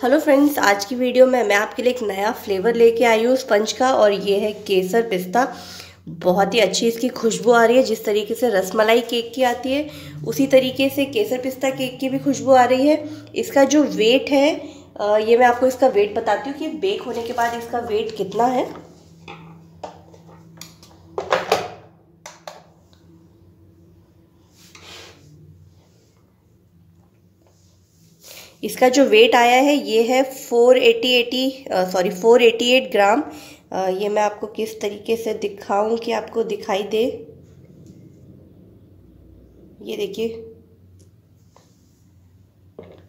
Hello friends, आज की video में मैं आपके लिए एक नया फ्लेवर लेके आई हूँ स्पंज का, और ये है केसर पिस्ता। बहुत ही अच्छी इसकी खुशबू आ रही है, जिस तरीके से रसमलाई केक की आती है, उसी तरीके से केसर पिस्ता केक की भी खुशबू आ रही है। इसका जो वेट है ये मैं आपको इसका वेट बताती हूँ कि बेक होने के बाद इसका वेट कितना है। इसका जो वेट आया है ये है four eighty eighty sorry four eighty eight gram. आ, ये मैं आपको किस तरीके से दिखाऊँ कि आपको दिखाई दे। ये देखिए।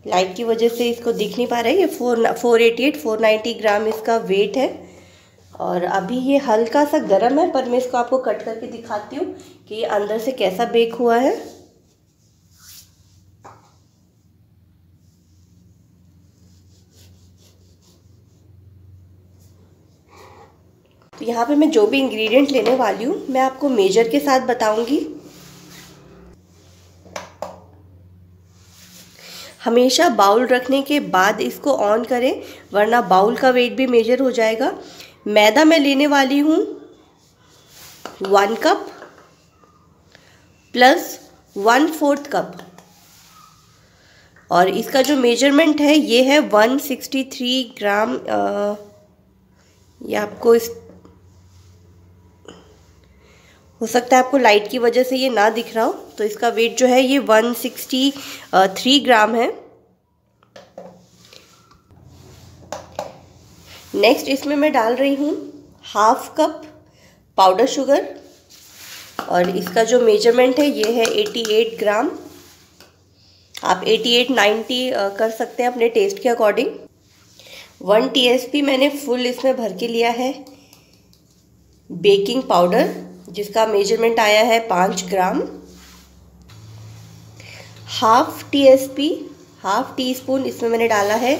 लाइट की वजह से इसको दिख नहीं पा रहा है ये four four eighty eight four ninety gram इसका वेट है। और अभी ये हल्का सा गर्म है पर मैं इसको आपको कट करके दिखाती हूँ कि ये अंदर से कैसा बेक हुआ है। यहाँ पे मैं जो भी इंग्रेडिएंट लेने वाली हूँ मैं आपको मेजर के साथ बताऊँगी। हमेशा बाउल रखने के बाद इसको ऑन करें वरना बाउल का वेट भी मेजर हो जाएगा। मैदा मैं लेने वाली हूँ one cup plus one fourth cup और इसका जो मेज़रमेंट है ये है वन सिक्सटी थ्री ग्राम आ, ये आपको इस हो सकता है आपको लाइट की वजह से ये ना दिख रहा हो। तो इसका वेट जो है ये वन सिक्सटी थ्री ग्राम है। नेक्स्ट इसमें मैं डाल रही हूँ हाफ़ कप पाउडर शुगर और इसका जो मेज़रमेंट है ये है एटी एट ग्राम। आप एटी एट नाइन्टी कर सकते हैं अपने टेस्ट के अकॉर्डिंग वन टीएसपी मैंने फुल इसमें भर के लिया है। बेकिंग पाउडर जिसका मेज़रमेंट आया है पाँच ग्राम। Half T S P half teaspoon इसमें मैंने डाला है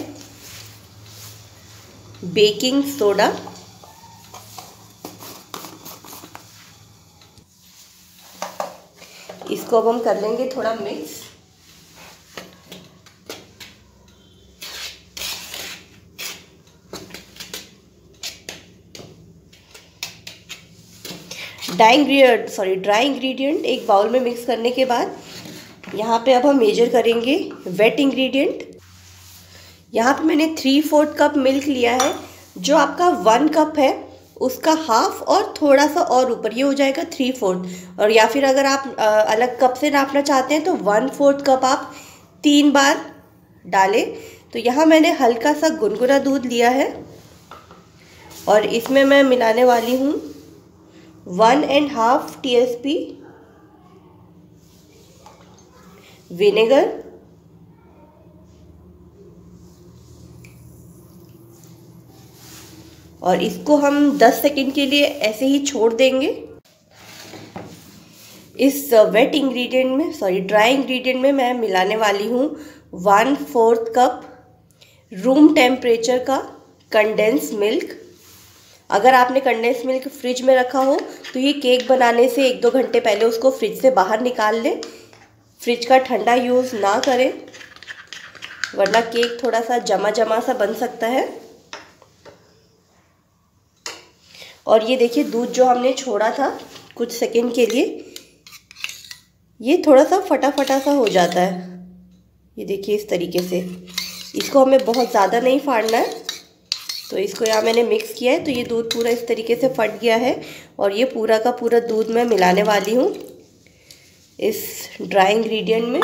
बेकिंग सोडा। इसको अब हम कर लेंगे थोड़ा mix. Dry ingredient sorry dry ingredient एक बाउल में मिक्स करने के बाद, यहाँ पे अब हम मेजर करेंगे वेट इंग्रेडिएंट यहाँ पे मैंने थ्री फोर्थ कप मिल्क लिया है, जो आपका वन कप है, उसका हाफ़ और थोड़ा सा और ऊपर, ये हो जाएगा थ्री फोर्थ और या फिर अगर आप अलग कप से नापना चाहते हैं तो वन फोर्थ कप आप तीन बार डालें। तो यहाँ मैंने हल्का सा गुनगुना दूध लिया है, और इसमें मैं मिलाने वाली हूँ। One and half T S P vinegar, और इसको हम 10 सेकंड के लिए ऐसे ही छोड़ देंगे। इस वेट इंग्रेडिएंट में सॉरी ड्राई इंग्रेडिएंट में मैं मिलाने वाली हूँ one fourth cup room temperature का कंडेंस मिल्क अगर आपने कंडेंस मिल्क फ्रिज में रखा हो तो ये केक बनाने से एक दो घंटे पहले उसको फ्रिज से बाहर निकाल लें। फ्रिज का ठंडा यूज़ ना करें, वरना केक थोड़ा सा जमा जमा सा बन सकता है। और ये देखिए, दूध जो हमने छोड़ा था कुछ सेकंड के लिए, ये थोड़ा सा फटा फटा सा हो जाता है। ये देखिए इस तरीके से। इसको हमें बहुत ज़्यादा नहीं फाड़ना है। तो इसको यहाँ मैंने मिक्स किया है तो ये दूध पूरा इस तरीके से फट गया है और ये पूरा का पूरा दूध मैं मिलाने वाली हूँ इस ड्राई इंग्रेडिएंट में।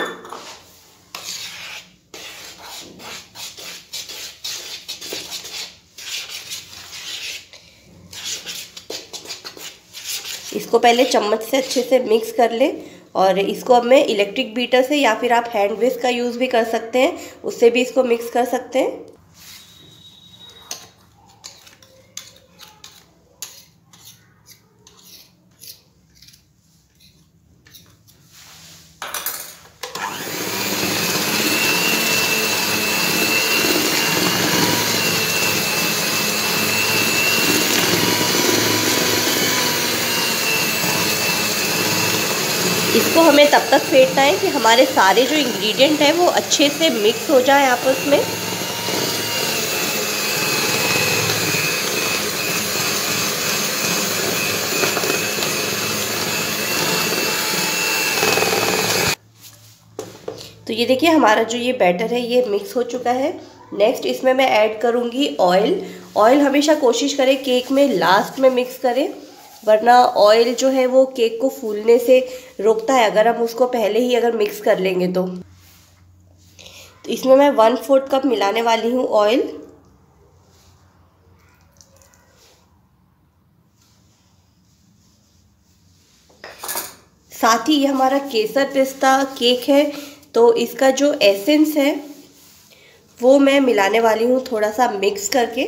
इसको पहले चम्मच से अच्छे से मिक्स कर ले और इसको अब मैं इलेक्ट्रिक बीटर से या फिर आप हैंड विस्क का यूज़ भी कर सकते हैं, उससे भी इसको मिक्स कर सकते हैं। इसको हमें तब तक फेंटना है कि हमारे सारे जो इंग्रेडिएंट हैं वो अच्छे से मिक्स हो जाए आपस में। तो ये देखिए, हमारा जो ये बैटर है, ये मिक्स हो चुका है। नेक्स्ट इसमें मैं ऐड करूँगी ऑयल ऑयल हमेशा कोशिश करें केक में लास्ट में मिक्स करें। वरना ऑयल जो है वो केक को फूलने से रोकता है। अगर हम उसको पहले ही अगर मिक्स कर लेंगे तो। तो इसमें मैं वन फोर्थ कप मिलाने वाली हूँ ऑयल साथ ही ये हमारा केसर पिस्ता केक है। तो इसका जो एसेंस है, वो मैं मिलाने वाली हूँ थोड़ा सा मिक्स करके।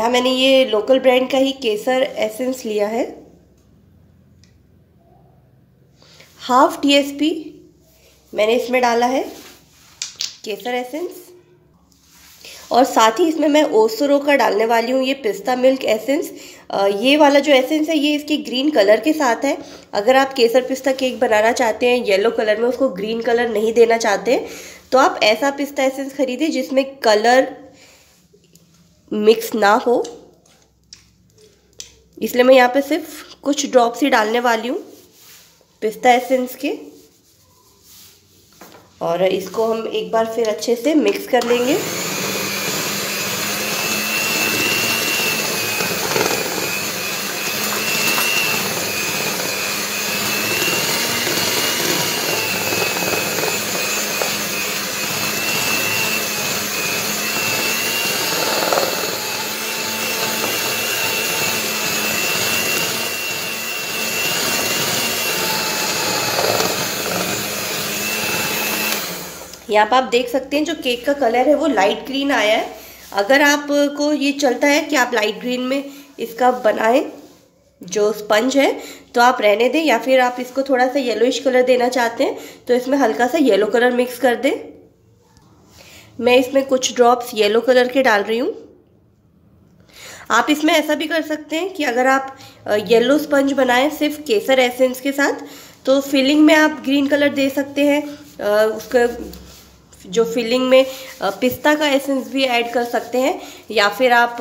यहाँ मैंने ये लोकल ब्रांड का ही केसर एसेंस लिया है। हाफ़ टीएसपी मैंने इसमें डाला है, केसर एसेंस और साथ ही इसमें मैं ओसरो का डालने वाली हूँ, ये पिस्ता मिल्क एसेंस ये वाला जो एसेंस है, ये इसके ग्रीन कलर के साथ है। अगर आप केसर पिस्ता केक बनाना चाहते हैं येलो कलर में उसको ग्रीन कलर नहीं देना चाहते तो आप ऐसा पिस्ता एसेंस खरीदें जिसमें कलर मिक्स ना हो। इसलिए मैं यहाँ पे सिर्फ़ कुछ ड्रॉप्स ही डालने वाली हूँ, पिस्ता एसेंस के। और इसको हम एक बार फिर अच्छे से मिक्स कर लेंगे। यहाँ पर आप देख सकते हैं, जो केक का कलर है वो लाइट ग्रीन आया है। अगर आपको ये चलता है कि आप लाइट ग्रीन में इसका बनाएँ, जो स्पंज है तो आप रहने दें या फिर आप इसको थोड़ा सा येलोइश कलर देना चाहते हैं तो इसमें हल्का सा येलो कलर मिक्स कर दें। मैं इसमें कुछ ड्रॉप्स येलो कलर के डाल रही हूँ। आप इसमें ऐसा भी कर सकते हैं कि अगर आप येलो स्पंज बनाएँ सिर्फ़ केसर एसेंस के साथ तो फिलिंग में आप ग्रीन कलर दे सकते हैं उसका जो फिलिंग में पिस्ता का एसेंस भी ऐड कर सकते हैं, या फिर आप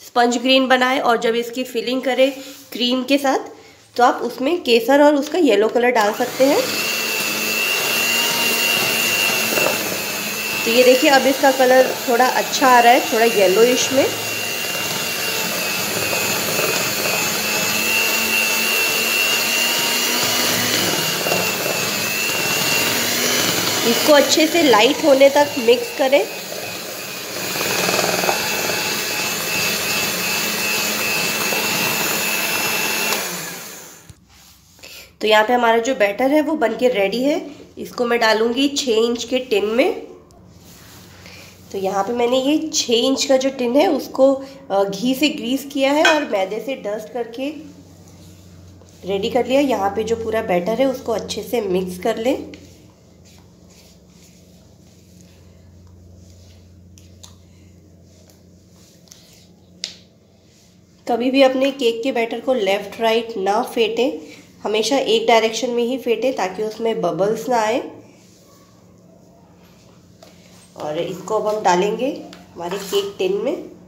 स्पंज ग्रीन बनाएँ और जब इसकी फिलिंग करें क्रीम के साथ तो आप उसमें केसर और उसका येलो कलर डाल सकते हैं। तो ये देखिए, अब इसका कलर थोड़ा अच्छा आ रहा है, थोड़ा येलोइश में। इसको अच्छे से लाइट होने तक मिक्स करें। तो यहाँ पे हमारा जो बैटर है वो बनके रेडी है। इसको मैं डालूँगी छः इंच के टिन में। तो यहाँ पे मैंने ये छः इंच का जो टिन है, उसको घी से ग्रीस किया है और मैदे से डस्ट करके रेडी कर लिया। यहाँ पे जो पूरा बैटर है, उसको अच्छे से मिक्स कर लें। कभी भी अपने केक के बैटर को लेफ़्ट राइट ना फेंटें। हमेशा एक डायरेक्शन में ही फेंटें ताकि उसमें बबल्स ना आए। और इसको अब हम डालेंगे हमारे केक टिन में।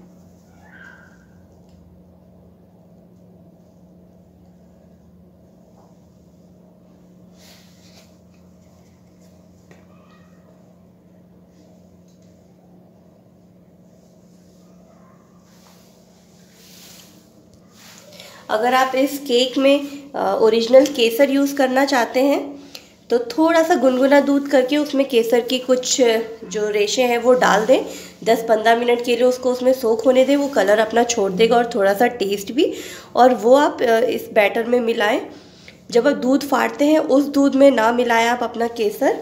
अगर आप इस केक में ओरिजिनल केसर यूज़ करना चाहते हैं तो थोड़ा सा गुनगुना दूध करके उसमें केसर की कुछ, जो रेशे हैं वो डाल दें। 10-15 मिनट के लिए उसको उसमें सोख होने दें, वो कलर अपना छोड़ देगा और थोड़ा सा टेस्ट भी। और वो आप इस बैटर में मिलाएँ। जब आप दूध फाड़ते हैं, उस दूध में ना मिलाएँ आप अपना केसर।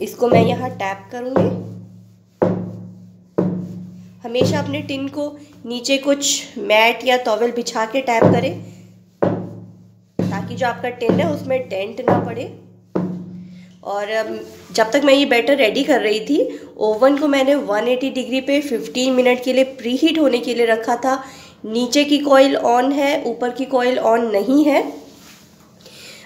इसको मैं यहाँ टैप करूँगी। हमेशा अपने टिन को नीचे कुछ मैट या टॉवल बिछा के टैप करें, ताकि जो आपका टिन है उसमें डेंट ना पड़े। और जब तक मैं ये बैटर रेडी कर रही थी ओवन को मैंने 180 डिग्री पे 15 मिनट के लिए प्री हीट होने के लिए रखा था। नीचे की कॉइल ऑन है, ऊपर की कॉइल ऑन नहीं है।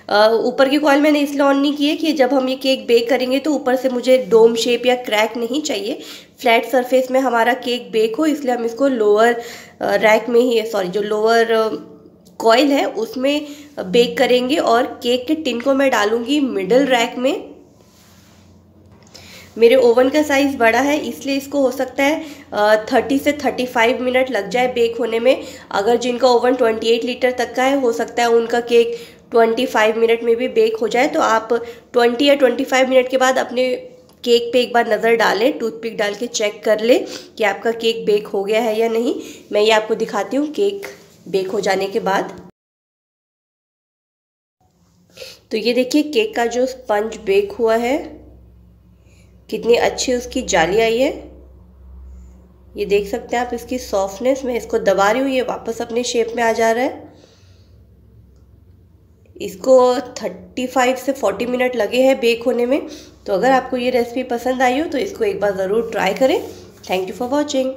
ऊपर की कॉयल मैंने इसलिए ऑन नहीं की है कि जब हम ये केक बेक करेंगे तो ऊपर से मुझे डोम शेप या क्रैक नहीं चाहिए। फ्लैट सरफेस में हमारा केक बेक हो, इसलिए हम इसको लोअर रैक में ही सॉरी जो लोअर कॉयल है, उसमें बेक करेंगे और केक के टिन को मैं डालूँगी मिडल रैक में। मेरे ओवन का साइज़ बड़ा है, इसलिए इसको हो सकता है थर्टी से थर्टी फाइव मिनट लग जाए बेक होने में। अगर जिनका ओवन ट्वेंटी एट लीटर तक का है, हो सकता है उनका केक ट्वेंटी फाइव मिनट में भी बेक हो जाए तो आप ट्वेंटी या ट्वेंटी फाइव मिनट के बाद अपने केक पे एक बार नज़र डालें टूथपिक डाल के चेक कर लें कि आपका केक बेक हो गया है या नहीं। मैं ये आपको दिखाती हूँ केक बेक हो जाने के बाद। तो ये देखिए केक का जो स्पंज बेक हुआ है, कितनी अच्छी उसकी जाली आई है। ये देख सकते हैं आप इसकी सॉफ्टनेस मैं इसको दबा रही हूँ, ये वापस अपने शेप में आ जा रहा है। इसको 35 से 40 मिनट लगे हैं बेक होने में। तो अगर आपको ये रेसिपी पसंद आई हो तो इसको एक बार ज़रूर ट्राई करें। Thank you for watching